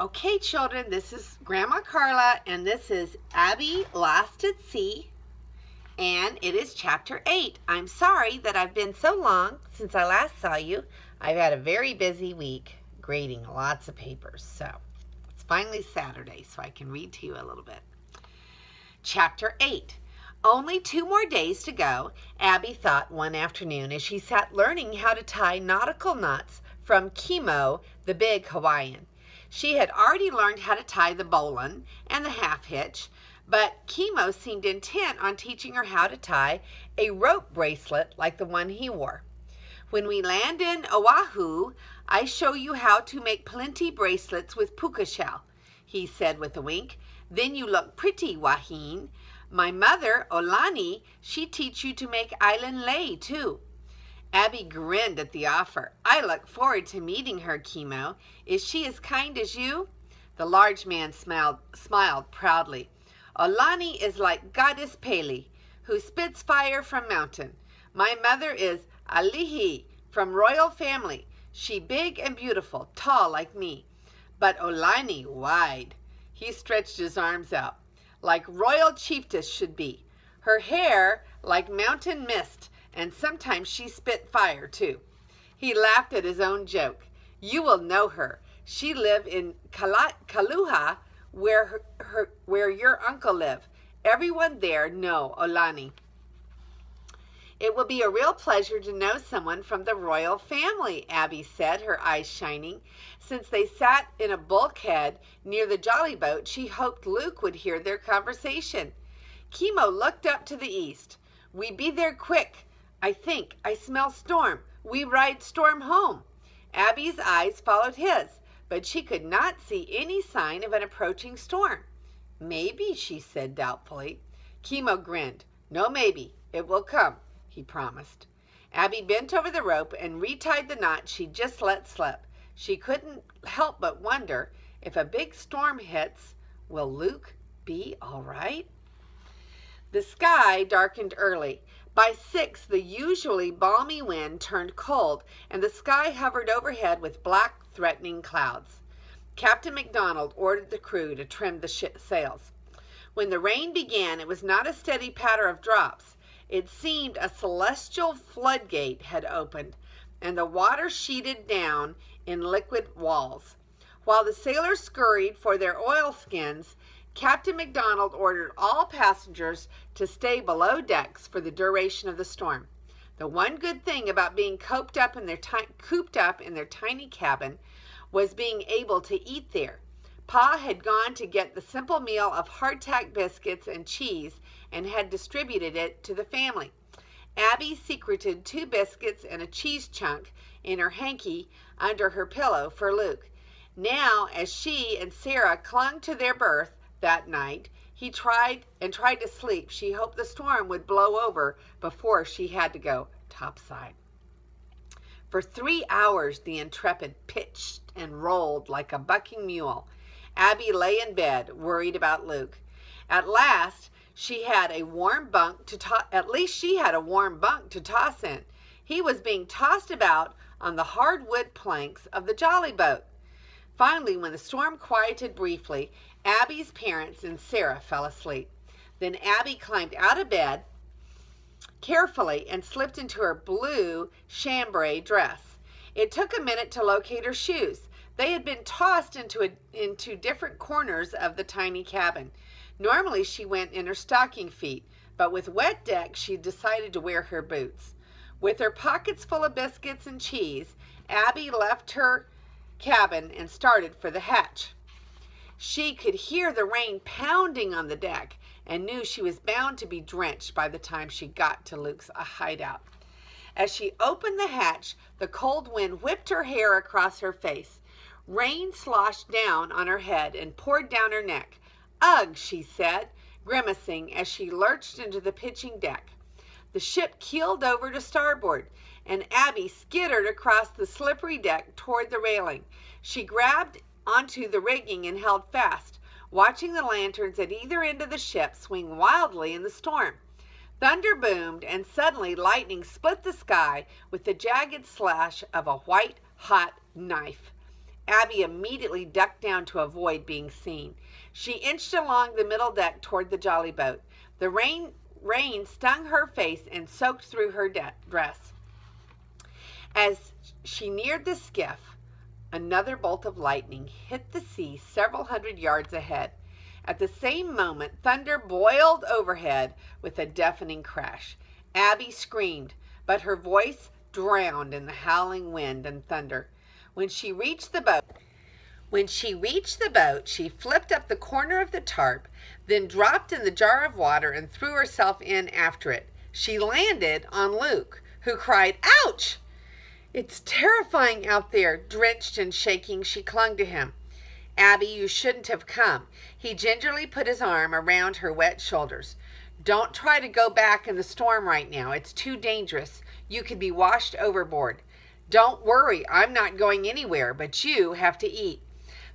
Okay, children, this is Grandma Carla, and this is Abby Lost at Sea, and it is chapter 8. I'm sorry that I've been so long since I last saw you. I've had a very busy week grading lots of papers, so it's finally Saturday, so I can read to you a little bit. Chapter 8. Only two more days to go, Abby thought one afternoon as she sat learning how to tie nautical knots from Kimo, the big Hawaiian. She had already learned how to tie the bowline and the half hitch, but Kimo seemed intent on teaching her how to tie a rope bracelet like the one he wore. When we land in Oahu, I show you how to make plenty bracelets with puka shell, he said with a wink. Then you look pretty, Wahine. My mother, Olani, she teach you to make island lei too. Abby grinned at the offer. I look forward to meeting her, Kimo. Is she as kind as you? The large man smiled, smiled proudly. Olani is like Goddess Pele, who spits fire from mountain. My mother is Alihi, from royal family. She big and beautiful, tall like me. But Olani wide. He stretched his arms out, like royal chiefess should be. Her hair like mountain mist and sometimes she spit fire too. He laughed at his own joke. You will know her. She live in Kaluha, where her, her, where your uncle live. Everyone there know Olani. It will be a real pleasure to know someone from the royal family, Abby said, her eyes shining. Since they sat in a bulkhead near the jolly boat, she hoped Luke would hear their conversation. Kimo looked up to the east. We be there quick. I think I smell Storm. We ride Storm home. Abby's eyes followed his, but she could not see any sign of an approaching storm. Maybe, she said doubtfully. Kimo grinned. No maybe. It will come, he promised. Abby bent over the rope and retied the knot she just let slip. She couldn't help but wonder if a big storm hits, will Luke be all right? The sky darkened early. By six, the usually balmy wind turned cold, and the sky hovered overhead with black, threatening clouds. Captain McDonald ordered the crew to trim the ship's sails. When the rain began, it was not a steady patter of drops. It seemed a celestial floodgate had opened, and the water sheeted down in liquid walls. While the sailors scurried for their oilskins, Captain McDonald ordered all passengers to stay below decks for the duration of the storm. The one good thing about being cooped up in their cooped up in their tiny cabin was being able to eat there. Pa had gone to get the simple meal of hardtack biscuits and cheese and had distributed it to the family. Abby secreted two biscuits and a cheese chunk in her hanky under her pillow for Luke. Now, as she and Sarah clung to their berth, that night. He tried and tried to sleep. She hoped the storm would blow over before she had to go topside. For three hours, the Intrepid pitched and rolled like a bucking mule. Abby lay in bed, worried about Luke. At last, she had a warm bunk to toss. At least she had a warm bunk to toss in. He was being tossed about on the hardwood planks of the jolly boat. Finally, when the storm quieted briefly Abby's parents and Sarah fell asleep. Then Abby climbed out of bed carefully and slipped into her blue chambray dress. It took a minute to locate her shoes. They had been tossed into, a, into different corners of the tiny cabin. Normally she went in her stocking feet, but with wet deck, she decided to wear her boots. With her pockets full of biscuits and cheese, Abby left her cabin and started for the hatch. She could hear the rain pounding on the deck and knew she was bound to be drenched by the time she got to Luke's hideout. As she opened the hatch, the cold wind whipped her hair across her face. Rain sloshed down on her head and poured down her neck. Ugh, she said, grimacing as she lurched into the pitching deck. The ship keeled over to starboard, and Abby skittered across the slippery deck toward the railing. She grabbed onto the rigging and held fast, watching the lanterns at either end of the ship swing wildly in the storm. Thunder boomed, and suddenly lightning split the sky with the jagged slash of a white hot knife. Abby immediately ducked down to avoid being seen. She inched along the middle deck toward the jolly boat. The rain, rain stung her face and soaked through her dress. As she neared the skiff, another bolt of lightning hit the sea several hundred yards ahead. At the same moment, thunder boiled overhead with a deafening crash. Abby screamed, but her voice drowned in the howling wind and thunder. When she reached the boat, when she reached the boat, she flipped up the corner of the tarp, then dropped in the jar of water and threw herself in after it. She landed on Luke, who cried, Ouch! It's terrifying out there. Drenched and shaking, she clung to him. Abby, you shouldn't have come. He gingerly put his arm around her wet shoulders. Don't try to go back in the storm right now. It's too dangerous. You could be washed overboard. Don't worry, I'm not going anywhere, but you have to eat.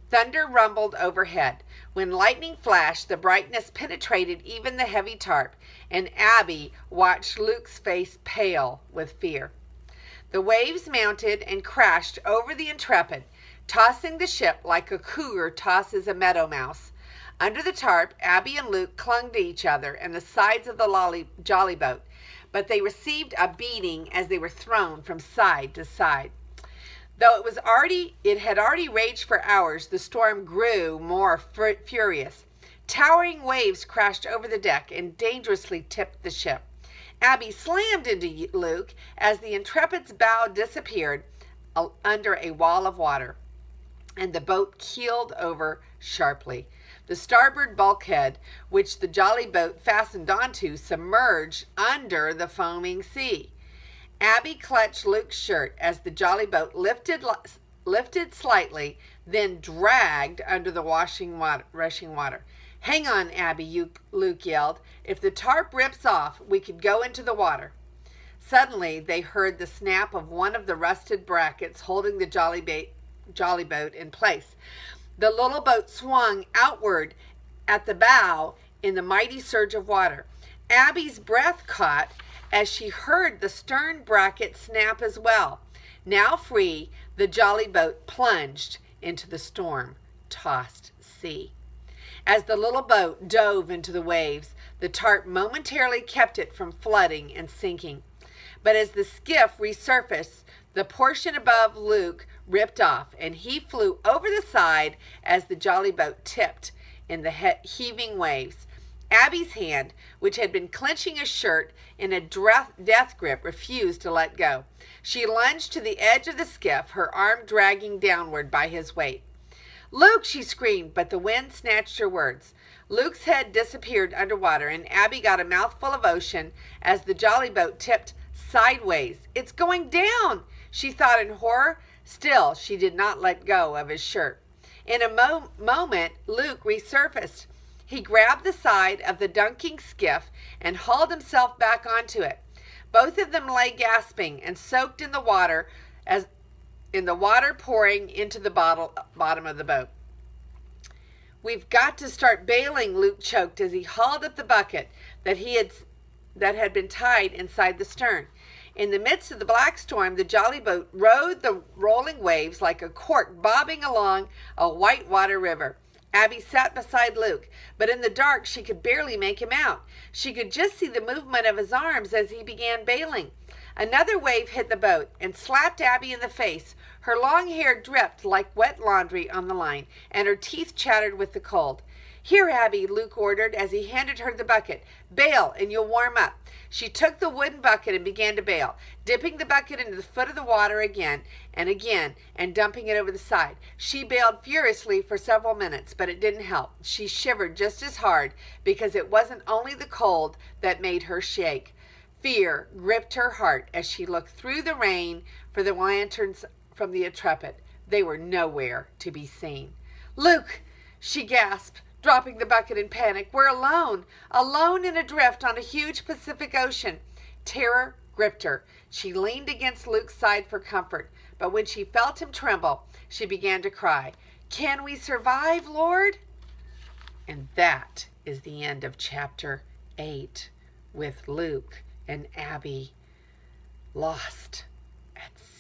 Thunder rumbled overhead. When lightning flashed, the brightness penetrated even the heavy tarp, and Abby watched Luke's face pale with fear. The waves mounted and crashed over the Intrepid, tossing the ship like a cougar tosses a meadow mouse. Under the tarp, Abby and Luke clung to each other and the sides of the lolly, jolly boat, but they received a beating as they were thrown from side to side. Though it was already it had already raged for hours, the storm grew more furious. Towering waves crashed over the deck and dangerously tipped the ship. Abby slammed into Luke as the Intrepid's bow disappeared uh, under a wall of water, and the boat keeled over sharply. The starboard bulkhead, which the jolly boat fastened onto, submerged under the foaming sea. Abby clutched Luke's shirt as the jolly boat lifted, lifted slightly, then dragged under the washing water, rushing water. Hang on, Abby, Luke yelled. If the tarp rips off, we could go into the water. Suddenly, they heard the snap of one of the rusted brackets holding the jolly, bait, jolly boat in place. The little boat swung outward at the bow in the mighty surge of water. Abby's breath caught as she heard the stern bracket snap as well. Now free, the jolly boat plunged into the storm tossed sea. As the little boat dove into the waves, the tarp momentarily kept it from flooding and sinking. But as the skiff resurfaced, the portion above Luke ripped off, and he flew over the side as the jolly boat tipped in the heaving waves. Abby's hand, which had been clenching his shirt in a death grip, refused to let go. She lunged to the edge of the skiff, her arm dragging downward by his weight. Luke, she screamed, but the wind snatched her words. Luke's head disappeared underwater, and Abby got a mouthful of ocean as the jolly boat tipped sideways. It's going down, she thought in horror. Still, she did not let go of his shirt. In a mo moment, Luke resurfaced. He grabbed the side of the dunking skiff and hauled himself back onto it. Both of them lay gasping and soaked in the water as in the water pouring into the bottle, bottom of the boat. We've got to start bailing, Luke choked as he hauled up the bucket that he had that had been tied inside the stern. In the midst of the black storm, the jolly boat rode the rolling waves like a cork bobbing along a white water river. Abby sat beside Luke, but in the dark she could barely make him out. She could just see the movement of his arms as he began bailing. Another wave hit the boat and slapped Abby in the face. Her long hair dripped like wet laundry on the line, and her teeth chattered with the cold. Here, Abby, Luke ordered as he handed her the bucket. Bail, and you'll warm up. She took the wooden bucket and began to bail, dipping the bucket into the foot of the water again and again and dumping it over the side. She bailed furiously for several minutes, but it didn't help. She shivered just as hard because it wasn't only the cold that made her shake. Fear gripped her heart as she looked through the rain for the lanterns from the Intrepid. They were nowhere to be seen. Luke, she gasped dropping the bucket in panic. We're alone, alone and adrift on a huge Pacific Ocean. Terror gripped her. She leaned against Luke's side for comfort, but when she felt him tremble, she began to cry, Can we survive, Lord? And that is the end of chapter 8 with Luke and Abby lost at sea.